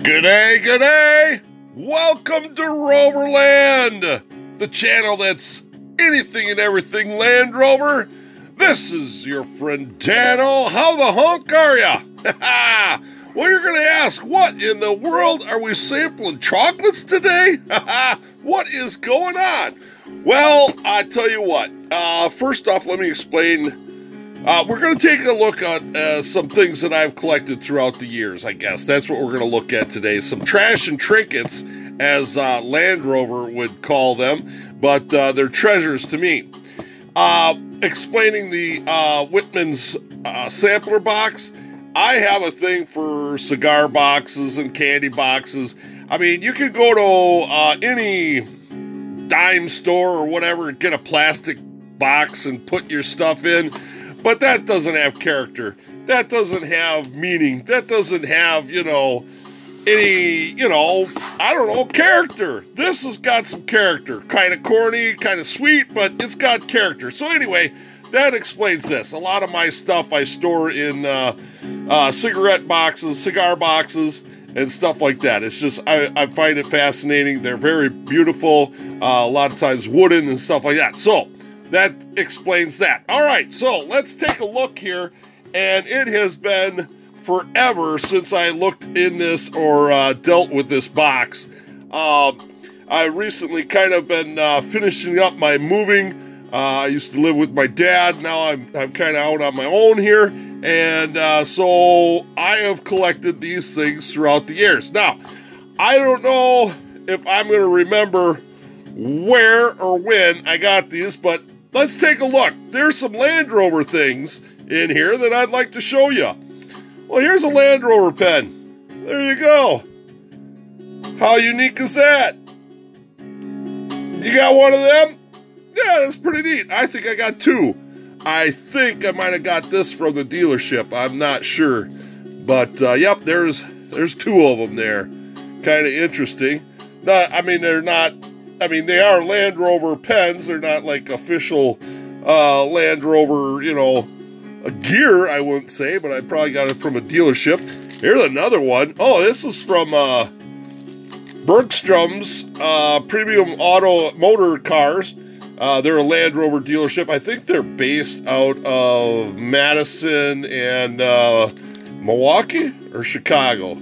G'day, g'day! Welcome to Rover Land, the channel that's anything and everything Land Rover. This is your friend Dano. How the honk are ya? well, you're gonna ask, what in the world are we sampling chocolates today? what is going on? Well, I tell you what. Uh, first off, let me explain uh, we're going to take a look at uh, some things that I've collected throughout the years, I guess. That's what we're going to look at today. Some trash and trinkets, as uh, Land Rover would call them, but uh, they're treasures to me. Uh, explaining the uh, Whitman's sampler box, I have a thing for cigar boxes and candy boxes. I mean, you can go to any dime store or whatever and get a plastic box and put your stuff in but that doesn't have character. That doesn't have meaning. That doesn't have, you know, any, you know, I don't know, character. This has got some character. Kind of corny, kind of sweet, but it's got character. So, anyway, that explains this. A lot of my stuff I store in uh, uh, cigarette boxes, cigar boxes, and stuff like that. It's just, I, I find it fascinating. They're very beautiful, uh, a lot of times wooden and stuff like that. So, that explains that. All right, so let's take a look here. And it has been forever since I looked in this or uh, dealt with this box. Uh, I recently kind of been uh, finishing up my moving. Uh, I used to live with my dad. Now I'm, I'm kind of out on my own here. And uh, so I have collected these things throughout the years. Now, I don't know if I'm going to remember where or when I got these, but let's take a look. There's some Land Rover things in here that I'd like to show you. Well, here's a Land Rover pen. There you go. How unique is that? You got one of them? Yeah, that's pretty neat. I think I got two. I think I might have got this from the dealership. I'm not sure. But uh, yep, there's there's two of them there. Kind of interesting. Not, I mean, they're not I mean, they are Land Rover pens. They're not like official uh, Land Rover, you know, gear, I wouldn't say, but I probably got it from a dealership. Here's another one. Oh, this is from uh, Bergstrom's uh, Premium Auto Motor Cars. Uh, they're a Land Rover dealership. I think they're based out of Madison and uh, Milwaukee or Chicago.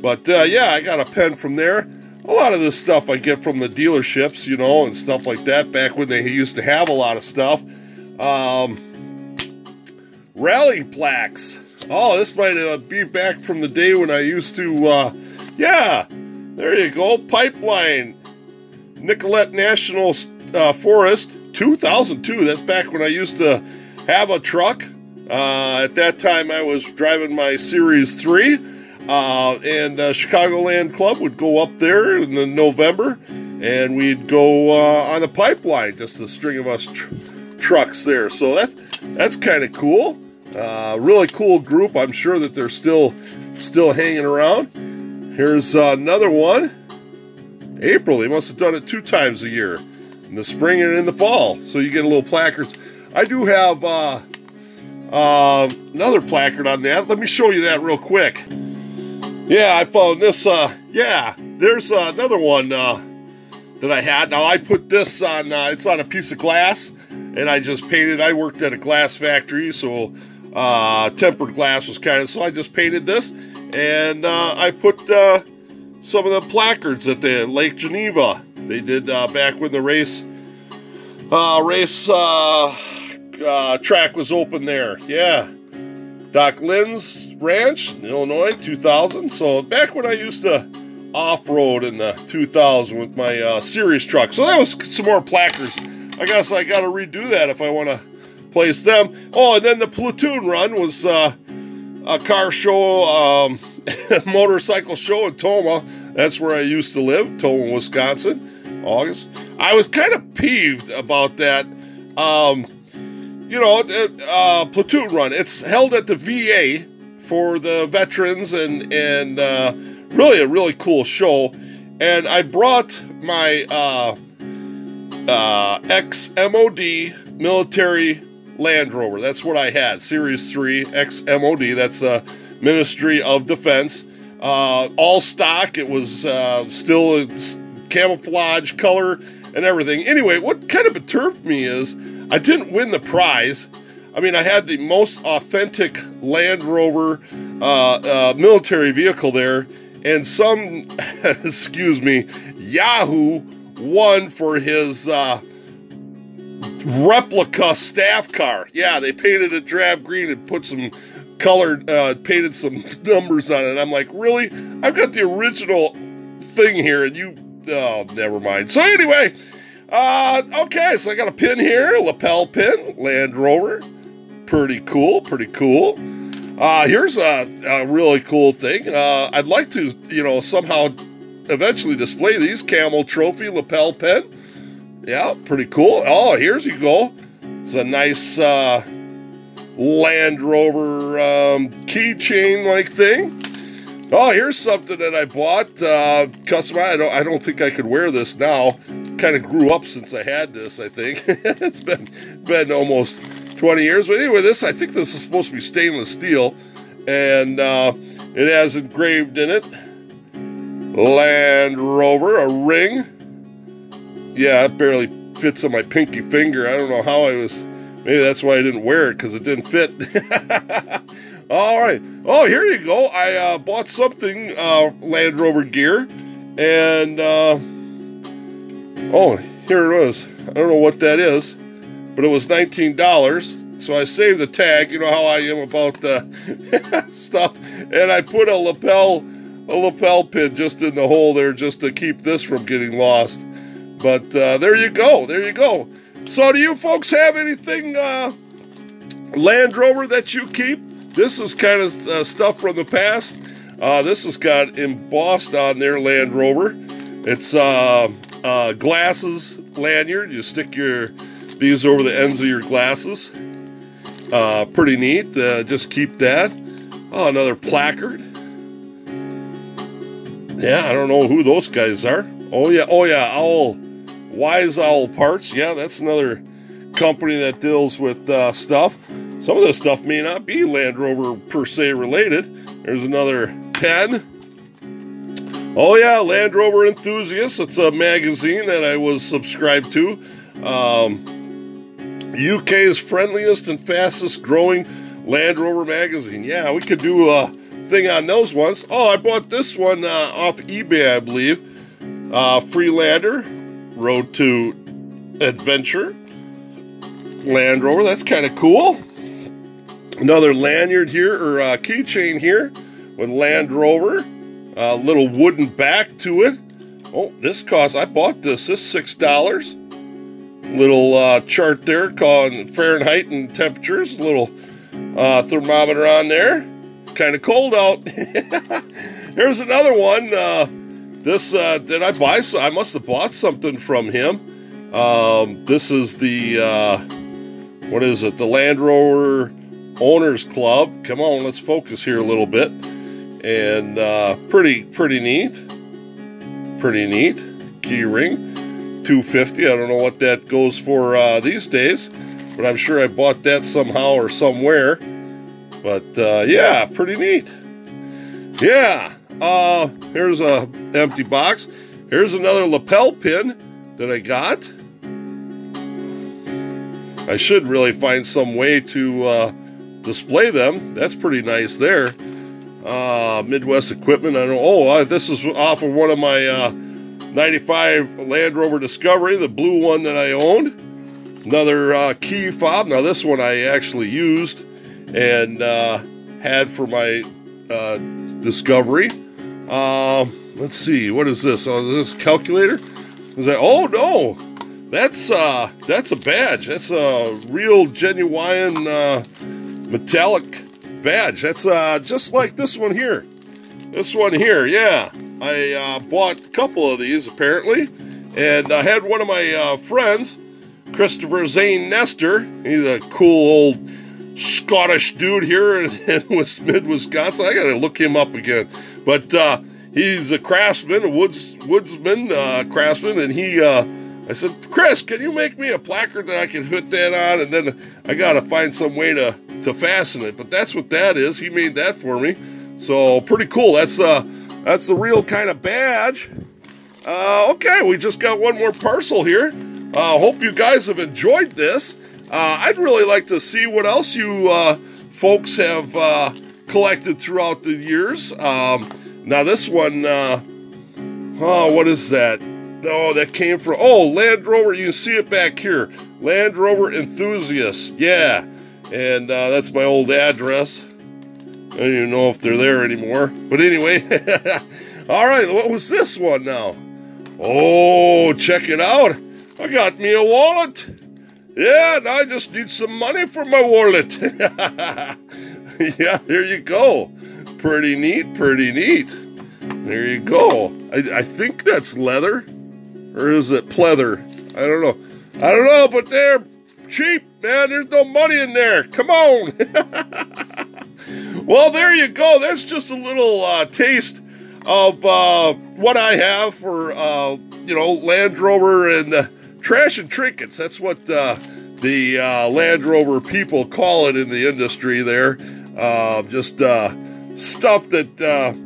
But uh, yeah, I got a pen from there a lot of this stuff I get from the dealerships, you know, and stuff like that back when they used to have a lot of stuff. Um, rally plaques. Oh, this might uh, be back from the day when I used to, uh, yeah, there you go. Pipeline. Nicolet National uh, Forest, 2002. That's back when I used to have a truck. Uh, at that time, I was driving my Series 3 uh, and uh, Chicagoland Club would go up there in the November, and we'd go uh, on the pipeline, just a string of us tr- trucks there. So that's that's kind of cool. Uh, really cool group. I'm sure that they're still still hanging around. Here's another one. April. They must have done it two times a year, in the spring and in the fall. So you get a little placards. I do have uh, uh, another placard on that. Let me show you that real quick. Yeah, I found this. Uh, yeah, there's uh, another one uh, that I had. Now I put this on. Uh, it's on a piece of glass, and I just painted. I worked at a glass factory, so uh, tempered glass was kind of. So I just painted this, and uh, I put uh, some of the placards at the Lake Geneva. They did uh, back when the race uh, race uh, uh, track was open there. Yeah. Doc Lynn's Ranch in Illinois, 2000. So back when I used to off-road in the 2000 with my uh, series truck. So that was some more placards. I guess I got to redo that if I want to place them. Oh, and then the platoon run was uh, a car show, um, motorcycle show in Tomah. That's where I used to live, Tomah, Wisconsin. August. I was kind of peeved about that. Um, you know, uh, uh, platoon run. It's held at the VA for the veterans and and uh, really a really cool show. And I brought my uh, uh, ex MOD military Land Rover. That's what I had, Series Three ex MOD. That's the Ministry of Defense. uh, all stock. It was uh, still camouflage color and everything. Anyway, what kind of perturbed me is I didn't win the prize. I mean, I had the most authentic Land Rover uh, uh, military vehicle there, and some, excuse me, Yahoo won for his uh, replica staff car. Yeah, they painted it drab green and put some colored, uh, painted some numbers on it. I'm like, really? I've got the original thing here, and you, oh, never mind. So anyway, uh, okay, so I got a pin here, lapel pin, Land Rover. Pretty cool, pretty cool. Uh, here's a, a really cool thing. Uh, I'd like to, you know, somehow eventually display these camel trophy lapel pin. Yeah, pretty cool. Oh, here's you go. It's a nice uh, Land Rover um, keychain like thing. Oh, here's something that I bought. Uh, custom. I don't. I don't think I could wear this now. Kind of grew up since I had this. I think it's been been almost 20 years. But anyway, this I think this is supposed to be stainless steel, and uh, it has engraved in it Land Rover, a ring. Yeah, it barely fits on my pinky finger. I don't know how I was. Maybe that's why I didn't wear it because it didn't fit. All right. Oh, here you go. I uh, bought something uh, Land Rover gear, and uh, oh, here it is. I don't know what that is, but it was nineteen dollars. So I saved the tag. You know how I am about uh, stuff, and I put a lapel a lapel pin just in the hole there just to keep this from getting lost. But uh, there you go. There you go. So, do you folks have anything uh, Land Rover that you keep? This is kind of uh, stuff from the past. Uh, this has got embossed on there Land Rover. It's uh, glasses lanyard. You stick your these over the ends of your glasses. Uh, pretty neat. Uh, just keep that. Oh, another placard. Yeah, I don't know who those guys are. Oh yeah, oh yeah, Owl, Wise Owl Parts. Yeah, that's another company that deals with uh, stuff. Some of this stuff may not be Land Rover per se related. There's another pen. Oh yeah, Land Rover Enthusiast. It's a magazine that I was subscribed to. Um, UK's friendliest and fastest growing Land Rover magazine. Yeah, we could do a thing on those ones. Oh, I bought this one uh, off eBay, I believe. Uh, Freelander, Road to Adventure, Land Rover. That's kind of cool. Another lanyard here, or uh, keychain here with Land Rover. A little wooden back to it. Oh, this cost, I bought this. This $6. Little uh, chart there calling Fahrenheit and temperatures. Little uh, thermometer on there kind of cold out. Here's another one. Uh, this uh, did I buy? So I must have bought something from him. Um, this is the uh, what is it? The Land Rover Owners Club. Come on, let's focus here a little bit. And uh, pretty pretty neat. Pretty neat. Key ring, 250. I don't know what that goes for uh, these days, but I'm sure I bought that somehow or somewhere. But uh, yeah, pretty neat. Yeah. Uh, here's a empty box. Here's another lapel pin that I got. I should really find some way to uh, display them. That's pretty nice there. Uh, Midwest equipment. I don't. Oh, uh, this is off of one of my uh, 95 Land Rover Discovery, the blue one that I owned. Another uh, key fob. Now this one I actually used and uh, had for my uh, discovery. Uh, let's see, what is this? Oh, is this calculator? Is that? Oh no, that's uh, that's a badge. That's a real genuine uh, metallic badge. That's uh, just like this one here. This one here, yeah. I uh, bought a couple of these apparently, and I had one of my uh, friends, Christopher Zane Nestor. He's a cool old Scottish dude here in, in mid Wisconsin. I got to look him up again. But uh, he's a craftsman, a woods woodsman uh, craftsman, and he. I said, Chris, can you make me a placard that I can put that on? And then I got to find some way to to fasten it. But that's what that is. He made that for me. So pretty cool. That's uh that's the real kind of badge. Uh, okay, we just got one more parcel here. Uh, hope you guys have enjoyed this. Uh, I'd really like to see what else you uh, folks have uh, collected throughout the years. Um, now this one, uh, oh, what is that? No, that came from, oh, Land Rover. You can see it back here. Land Rover Enthusiast. Yeah. And uh, that's my old address. I don't even know if they're there anymore. But anyway, all right, what was this one now? Oh, check it out. I got me a wallet. Yeah, now I just need some money for my wallet. yeah, there you go. Pretty neat, pretty neat. There you go. I, I think that's leather. Or is it pleather? I don't know. I don't know, but they're cheap, man. There's no money in there. Come on. well, there you go. That's just a little uh, taste of uh, what I have for, uh, you know, Land Rover and uh, trash and trinkets. That's what uh, the uh, Land Rover people call it in the industry there. just stuff that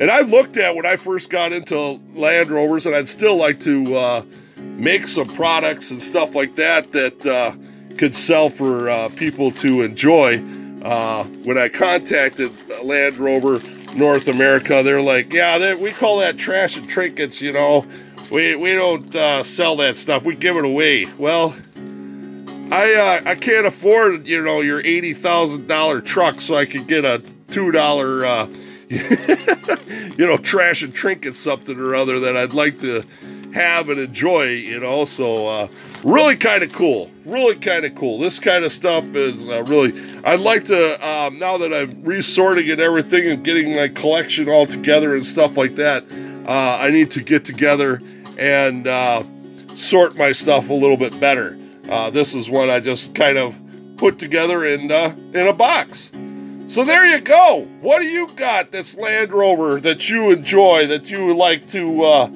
and I looked at when I first got into Land Rovers, and I'd still like to uh, make some products and stuff like that that uh, could sell for uh, people to enjoy. Uh, when I contacted Land Rover North America, they're like, "Yeah, they, we call that trash and trinkets. You know, we we don't uh, sell that stuff. We give it away." Well. I uh, I can't afford you know your eighty thousand dollar truck, so I could get a two dollar you know, trash and trinket something or other that I'd like to have and enjoy, you know. So, uh, really kind of cool. Really kind of cool. This kind of stuff is uh, really, I'd like to, um, now that I'm resorting and everything and getting my collection all together and stuff like that, uh, I need to get together and uh, sort my stuff a little bit better. Uh, this is one I just kind of put together in, uh, in a box. So there you go. What do you got that's Land Rover that you enjoy, that you would like to uh,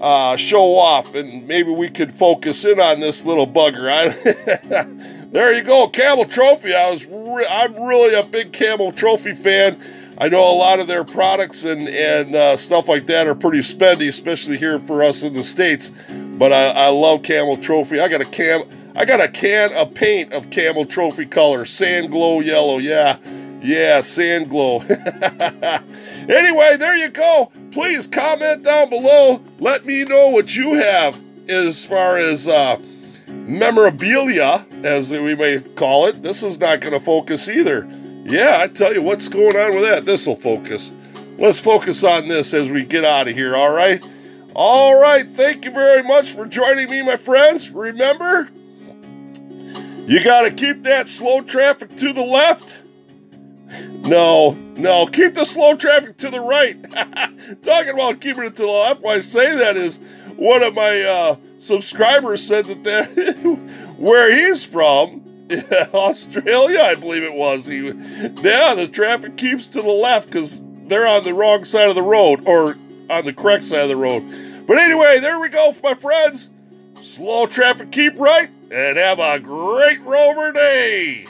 uh, show off? And maybe we could focus in on this little bugger. I, there you go, Camel Trophy. I was re- I'm really a big Camel Trophy fan. I know a lot of their products and and uh, stuff like that are pretty spendy, especially here for us in the states. But I, I love Camel Trophy. I got a cam. I got a can of paint of Camel Trophy color, sand glow yellow. Yeah, yeah, sand glow. anyway, there you go. Please comment down below. Let me know what you have as far as uh, memorabilia, as we may call it. This is not going to focus either. Yeah, I tell you what's going on with that. This will focus. Let's focus on this as we get out of here, all right? All right, thank you very much for joining me, my friends. Remember, you got to keep that slow traffic to the left no, no, keep the slow traffic to the right. Talking about keeping it to the left, why I say that is one of my uh, subscribers said that where he's from, Australia, I believe it was. He, yeah, the traffic keeps to the left because they're on the wrong side of the road or on the correct side of the road. But anyway, there we go, my friends. Slow traffic, keep right, and have a great rover day.